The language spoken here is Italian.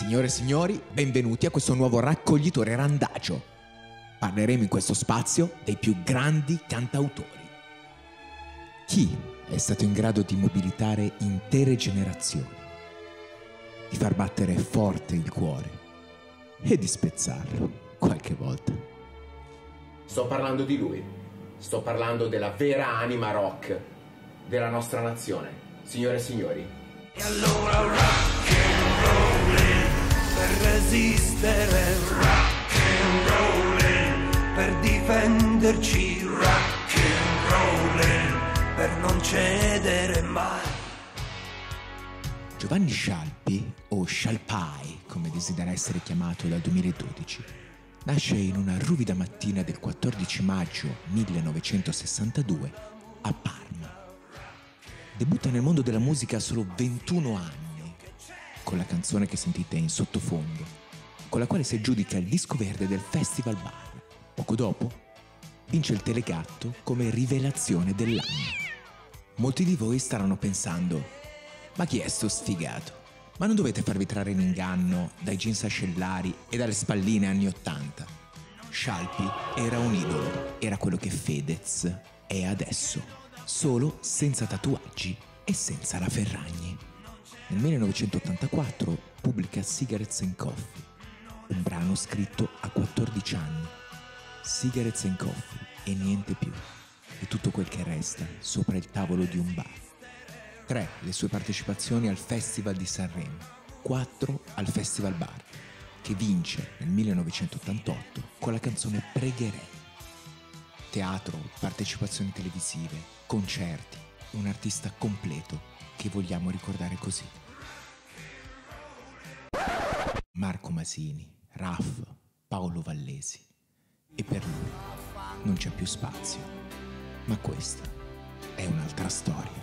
Signore e signori, benvenuti a questo nuovo raccoglitore randagio. Parleremo in questo spazio dei più grandi cantautori. Chi è stato in grado di mobilitare intere generazioni, di far battere forte il cuore e di spezzarlo qualche volta? Sto parlando di lui. Sto parlando della vera anima rock della nostra nazione. Signore e signori, E allora rock resistere rock and rollin', per difenderci rock and rollin', per non cedere mai. Giovanni Scialpi, o Scialpai, come desidera essere chiamato dal 2012, nasce in una ruvida mattina del 14 maggio 1962 a Parma. Debutta nel mondo della musica a solo 21 anni, con la canzone che sentite in sottofondo, con la quale si aggiudica il disco verde del Festival Bar. Poco dopo, vince il Telegatto come rivelazione dell'anno. Molti di voi staranno pensando, ma chi è sto sfigato? Ma non dovete farvi trarre in inganno dai jeans ascellari e dalle spalline anni 80. Scialpi era un idolo, era quello che Fedez è adesso, solo senza tatuaggi e senza la Ferragni. Nel 1984 pubblica Cigarettes and Coffee, un brano scritto a 14 anni. Cigarettes and Coffee e niente più. E tutto quel che resta sopra il tavolo di un bar. 3 le sue partecipazioni al Festival di Sanremo, 4 al Festival Bar, che vince nel 1988 con la canzone Pregherei. Teatro, partecipazioni televisive, concerti, un artista completo che vogliamo ricordare così. Marco Masini, Raff, Paolo Vallesi. E per lui non c'è più spazio. Ma questa è un'altra storia.